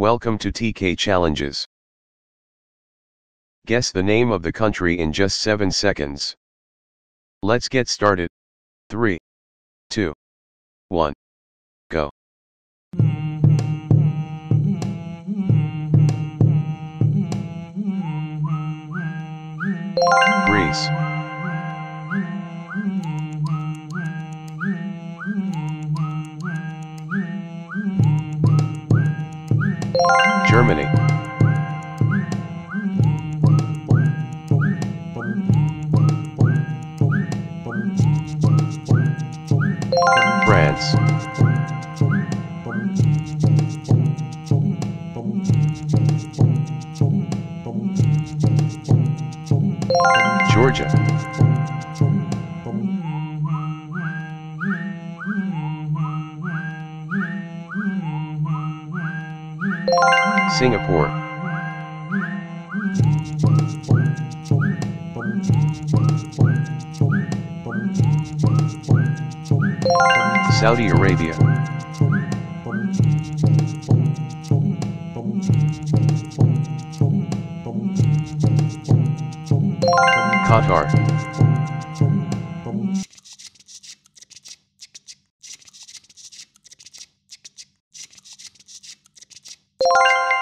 Welcome to TK Challenges. Guess the name of the country in just 7 seconds. Let's get started. 3, 2, 1, go. Greece. Germany. France. Georgia. Singapore. Saudi Arabia. Qatar.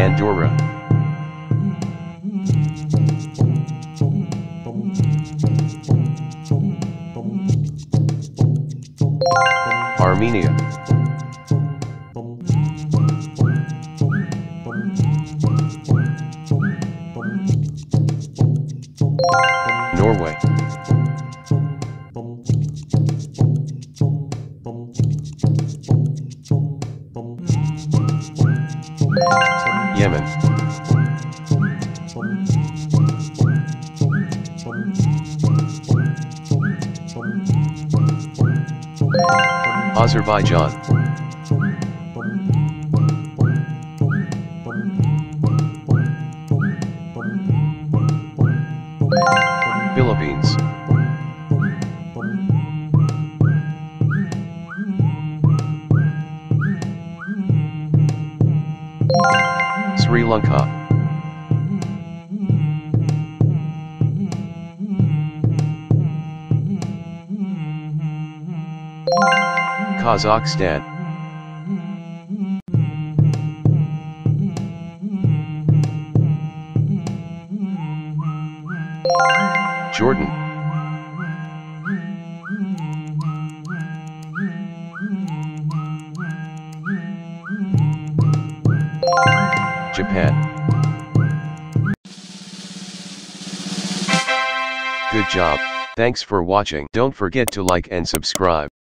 Andorra. Armenia. Norway. Azerbaijan. Philippines. Sri Lanka. Kazakhstan. Jordan. Japan. Good job. Thanks for watching. Don't forget to like and subscribe.